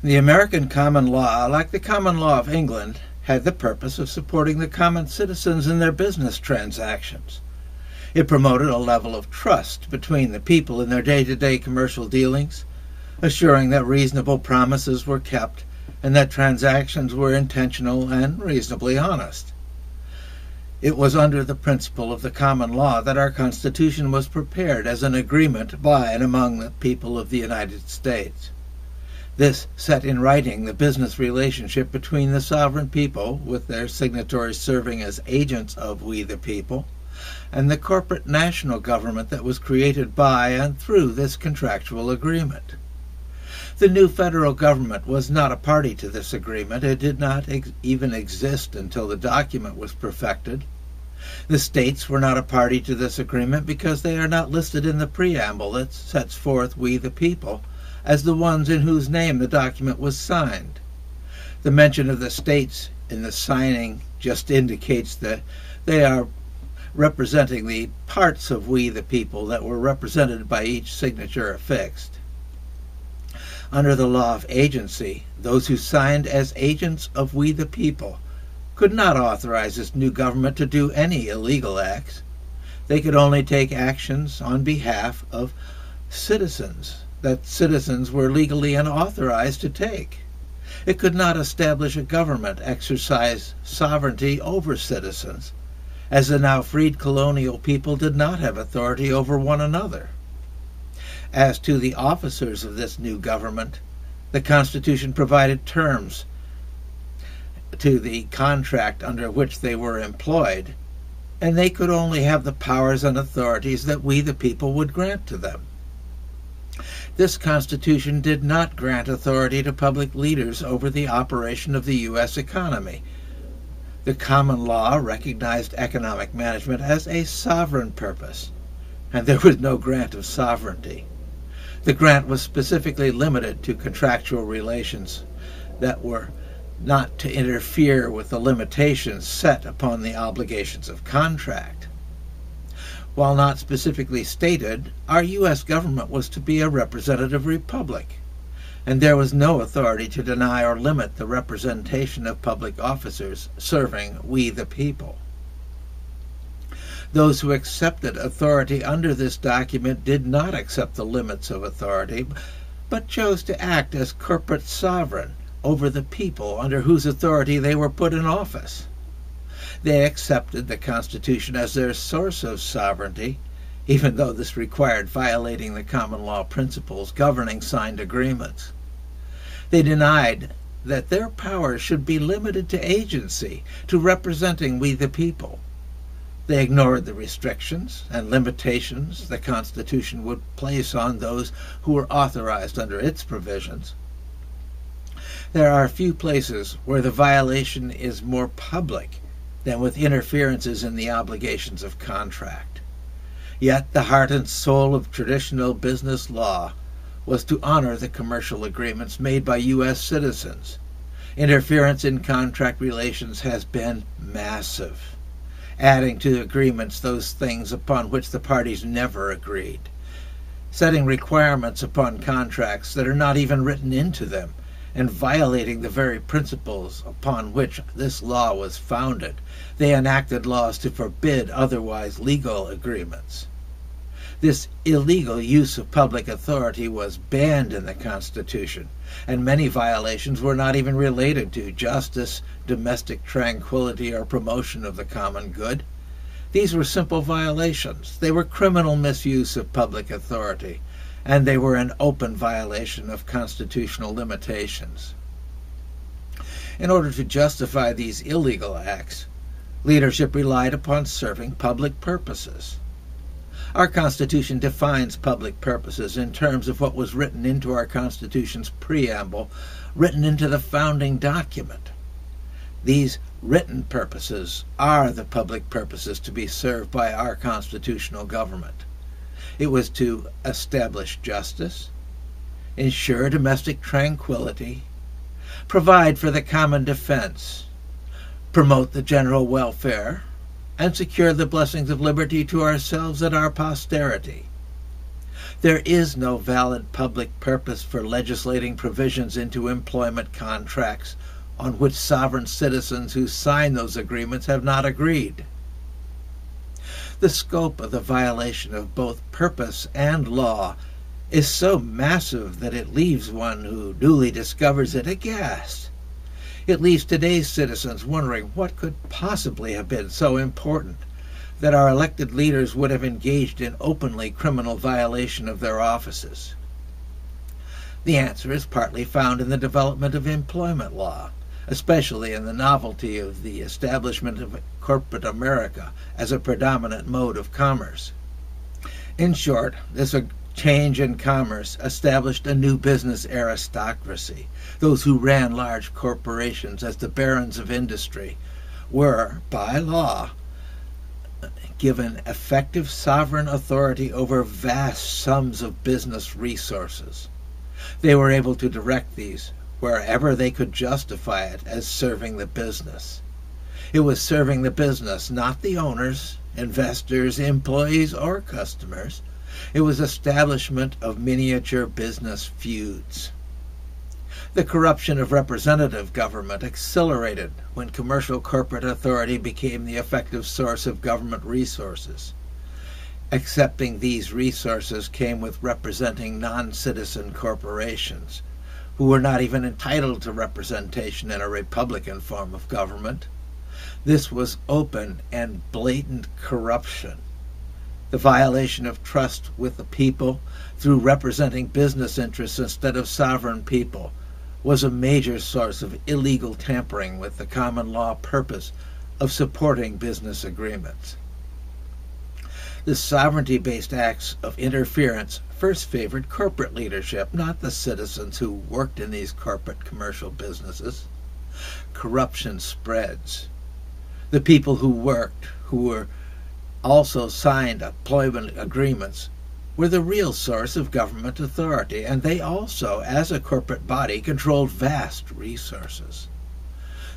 The American common law, like the common law of England, had the purpose of supporting the common citizens in their business transactions. It promoted a level of trust between the people in their day to day commercial dealings, assuring that reasonable promises were kept and that transactions were intentional and reasonably honest. It was under the principle of the common law that our Constitution was prepared as an agreement by and among the people of the United States. This set in writing the business relationship between the sovereign people, with their signatories serving as agents of we the people, and the corporate national government that was created by and through this contractual agreement. The new federal government was not a party to this agreement. It did not ex- even exist until the document was perfected. The states were not a party to this agreement because they are not listed in the preamble that sets forth we the people as the ones in whose name the document was signed. The mention of the states in the signing just indicates that they are representing the parts of we the people that were represented by each signature affixed. Under the law of agency, those who signed as agents of we the people could not authorize this new government to do any illegal acts. They could only take actions on behalf of citizens that citizens were legally unauthorized to take. It could not establish a government exercise sovereignty over citizens, as the now freed colonial people did not have authority over one another. As to the officers of this new government, the Constitution provided terms to the contract under which they were employed, and they could only have the powers and authorities that we the people would grant to them. This Constitution did not grant authority to public leaders over the operation of the U.S. economy. The common law recognized economic management as a sovereign purpose, and there was no grant of sovereignty. The grant was specifically limited to contractual relations that were not to interfere with the limitations set upon the obligations of contract. While not specifically stated, our U.S. government was to be a representative republic, and there was no authority to deny or limit the representation of public officers serving we the people. Those who accepted authority under this document did not accept the limits of authority, but chose to act as corporate sovereign over the people under whose authority they were put in office. They accepted the Constitution as their source of sovereignty, even though this required violating the common law principles governing signed agreements. They denied that their power should be limited to agency, to representing we the people. They ignored the restrictions and limitations the Constitution would place on those who were authorized under its provisions. There are few places where the violation is more public than with interferences in the obligations of contract. Yet the heart and soul of traditional business law was to honor the commercial agreements made by U.S. citizens. Interference in contract relations has been massive, adding to agreements those things upon which the parties never agreed, setting requirements upon contracts that are not even written into them and violating the very principles upon which this law was founded. They enacted laws to forbid otherwise legal agreements. This illegal use of public authority was banned in the Constitution, and many violations were not even related to justice, domestic tranquility, or promotion of the common good. These were simple violations. They were criminal misuse of public authority and they were an open violation of constitutional limitations. In order to justify these illegal acts, leadership relied upon serving public purposes. Our Constitution defines public purposes in terms of what was written into our Constitution's preamble, written into the founding document. These written purposes are the public purposes to be served by our constitutional government. It was to establish justice, ensure domestic tranquility, provide for the common defense, promote the general welfare, and secure the blessings of liberty to ourselves and our posterity. There is no valid public purpose for legislating provisions into employment contracts on which sovereign citizens who sign those agreements have not agreed. The scope of the violation of both purpose and law is so massive that it leaves one who newly discovers it aghast. It leaves today's citizens wondering what could possibly have been so important that our elected leaders would have engaged in openly criminal violation of their offices. The answer is partly found in the development of employment law, especially in the novelty of the establishment of corporate America as a predominant mode of commerce. In short, this change in commerce established a new business aristocracy. Those who ran large corporations as the barons of industry were, by law, given effective sovereign authority over vast sums of business resources. They were able to direct these wherever they could justify it as serving the business. It was serving the business, not the owners, investors, employees, or customers. It was establishment of miniature business feuds. The corruption of representative government accelerated when commercial corporate authority became the effective source of government resources. Accepting these resources came with representing non citizen corporations, who were not even entitled to representation in a Republican form of government. This was open and blatant corruption. The violation of trust with the people through representing business interests instead of sovereign people was a major source of illegal tampering with the common law purpose of supporting business agreements. The sovereignty based acts of interference first favored corporate leadership, not the citizens who worked in these corporate commercial businesses. Corruption spreads. The people who worked, who were also signed employment agreements, were the real source of government authority, and they also, as a corporate body, controlled vast resources.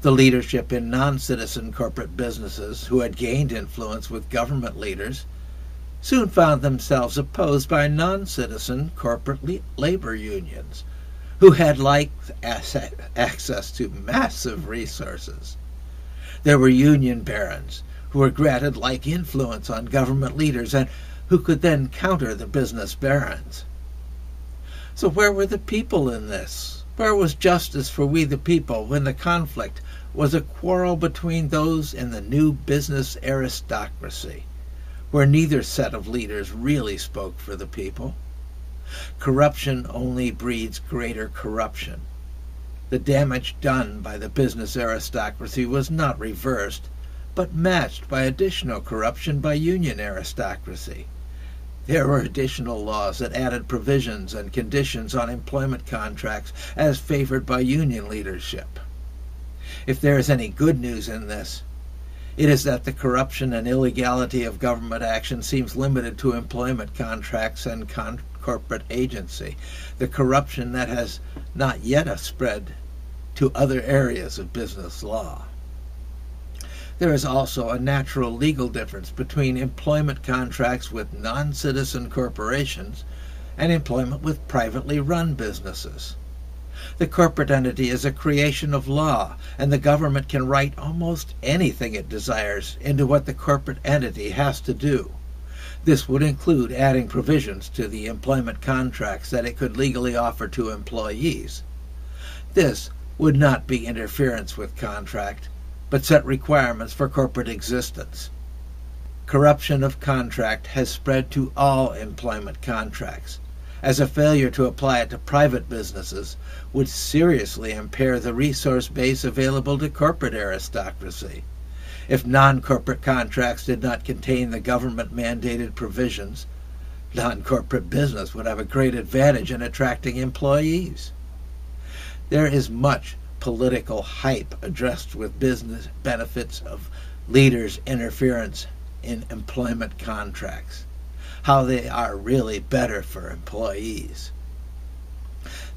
The leadership in non citizen corporate businesses who had gained influence with government leaders soon found themselves opposed by non citizen corporate labor unions who had like access to massive resources. There were union barons who were granted like influence on government leaders and who could then counter the business barons. So, where were the people in this? Where was justice for we the people when the conflict was a quarrel between those in the new business aristocracy, where neither set of leaders really spoke for the people? Corruption only breeds greater corruption. The damage done by the business aristocracy was not reversed, but matched by additional corruption by union aristocracy. There were additional laws that added provisions and conditions on employment contracts as favored by union leadership. If there is any good news in this, it is that the corruption and illegality of government action seems limited to employment contracts and con- corporate agency. The corruption that has not yet spread to other areas of business law. There is also a natural legal difference between employment contracts with non citizen corporations and employment with privately run businesses. The corporate entity is a creation of law, and the government can write almost anything it desires into what the corporate entity has to do. This would include adding provisions to the employment contracts that it could legally offer to employees. This would not be interference with contract, but set requirements for corporate existence. Corruption of contract has spread to all employment contracts, as a failure to apply it to private businesses would seriously impair the resource base available to corporate aristocracy. If non corporate contracts did not contain the government mandated provisions, non corporate business would have a great advantage in attracting employees. There is much political hype addressed with business benefits of leaders' interference in employment contracts, how they are really better for employees.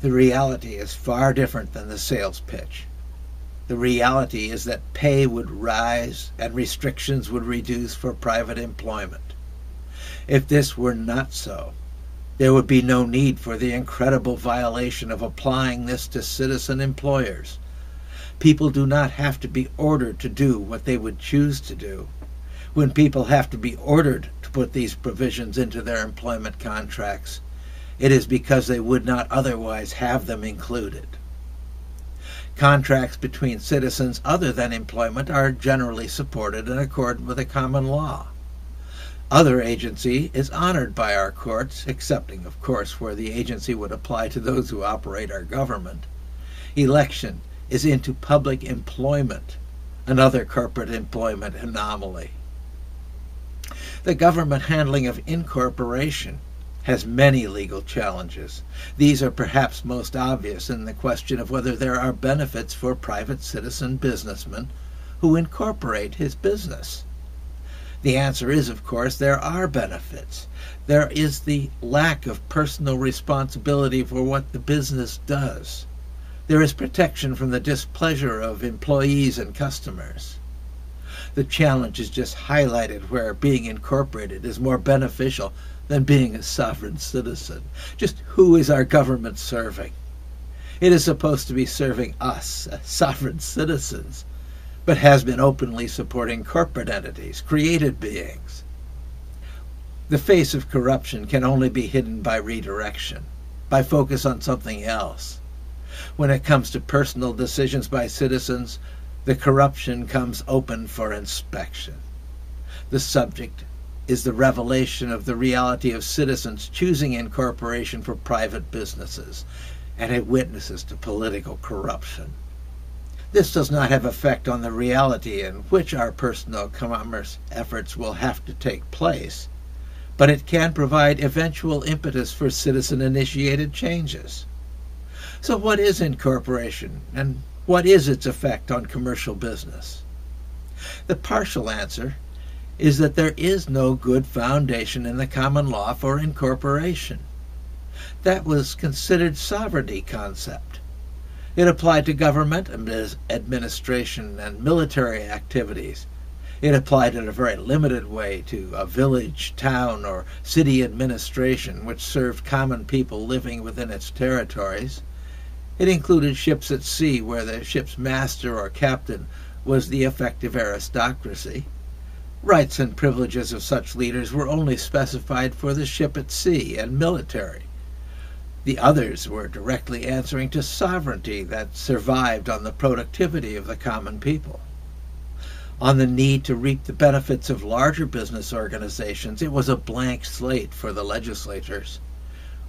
The reality is far different than the sales pitch. The reality is that pay would rise and restrictions would reduce for private employment. If this were not so, There would be no need for the incredible violation of applying this to citizen employers. People do not have to be ordered to do what they would choose to do. When people have to be ordered put these provisions into their employment contracts, it is because they would not otherwise have them included. Contracts between citizens other than employment are generally supported in accord with the common law. Other agency is honored by our courts, excepting, of course, where the agency would apply to those who operate our government. Election is into public employment, another corporate employment anomaly. The government handling of incorporation has many legal challenges. These are perhaps most obvious in the question of whether there are benefits for private citizen businessmen who incorporate his business. The answer is, of course, there are benefits. There is the lack of personal responsibility for what the business does. There is protection from the displeasure of employees and customers. The challenge is just highlighted where being incorporated is more beneficial than being a sovereign citizen. Just who is our government serving? It is supposed to be serving us, sovereign citizens but has been openly supporting corporate entities, created beings. The face of corruption can only be hidden by redirection, by focus on something else. When it comes to personal decisions by citizens, the corruption comes open for inspection. The subject is the revelation of the reality of citizens choosing incorporation for private businesses, and it witnesses to political corruption. This does not have effect on the reality in which our personal commerce efforts will have to take place, but it can provide eventual impetus for citizen initiated changes. So, what is incorporation and what is its effect on commercial business? The partial answer is that there is no good foundation in the common law for incorporation. That was considered sovereignty concept. It applied to government, and administration, and military activities. It applied in a very limited way to a village, town, or city administration which served common people living within its territories. It included ships at sea where the ship's master or captain was the effective aristocracy. Rights and privileges of such leaders were only specified for the ship at sea and military. The others were directly answering to sovereignty that survived on the productivity of the common people. On the need to reap the benefits of larger business organizations, it was a blank slate for the legislators,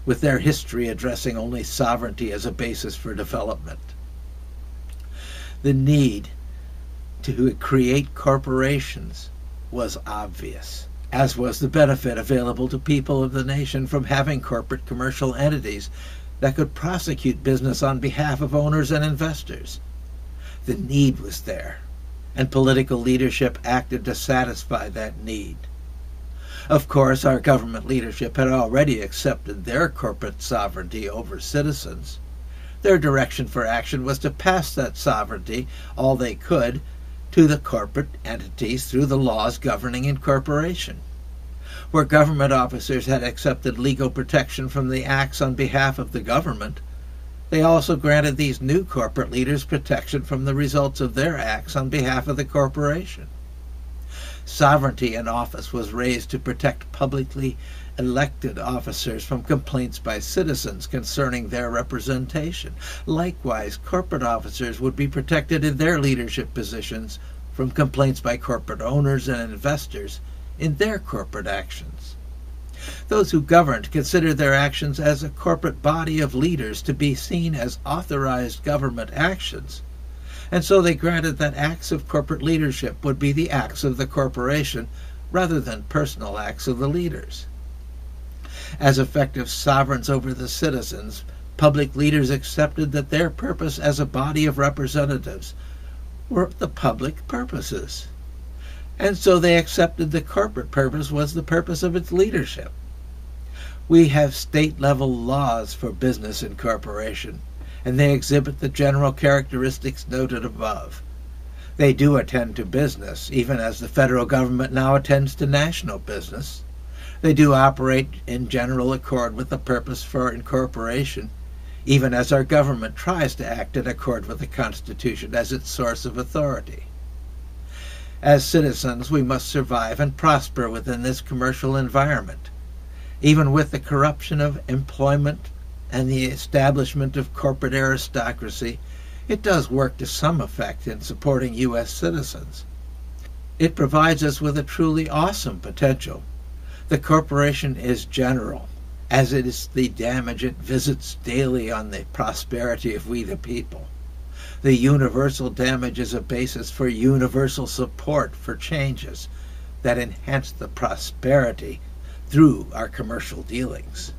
with their history addressing only sovereignty as a basis for development. The need to create corporations was obvious as was the benefit available to people of the nation from having corporate commercial entities that could prosecute business on behalf of owners and investors. The need was there, and political leadership acted to satisfy that need. Of course, our government leadership had already accepted their corporate sovereignty over citizens. Their direction for action was to pass that sovereignty, all they could, to the corporate entities through the laws governing incorporation. Where government officers had accepted legal protection from the acts on behalf of the government, they also granted these new corporate leaders protection from the results of their acts on behalf of the corporation. Sovereignty in office was raised to protect publicly elected officers from complaints by citizens concerning their representation. Likewise, corporate officers would be protected in their leadership positions from complaints by corporate owners and investors in their corporate actions. Those who governed considered their actions as a corporate body of leaders to be seen as authorized government actions, and so they granted that acts of corporate leadership would be the acts of the corporation rather than personal acts of the leaders. As effective sovereigns over the citizens, public leaders accepted that their purpose as a body of representatives were the public purposes. And so they accepted the corporate purpose was the purpose of its leadership. We have state level laws for business incorporation, and they exhibit the general characteristics noted above. They do attend to business, even as the federal government now attends to national business. They do operate in general accord with the purpose for incorporation, even as our government tries to act in accord with the Constitution as its source of authority. As citizens, we must survive and prosper within this commercial environment, even with the corruption of employment and the establishment of corporate aristocracy. It does work to some effect in supporting U.S. citizens. It provides us with a truly awesome potential. The corporation is general, as it is the damage it visits daily on the prosperity of we the people. The universal damage is a basis for universal support for changes that enhance the prosperity through our commercial dealings.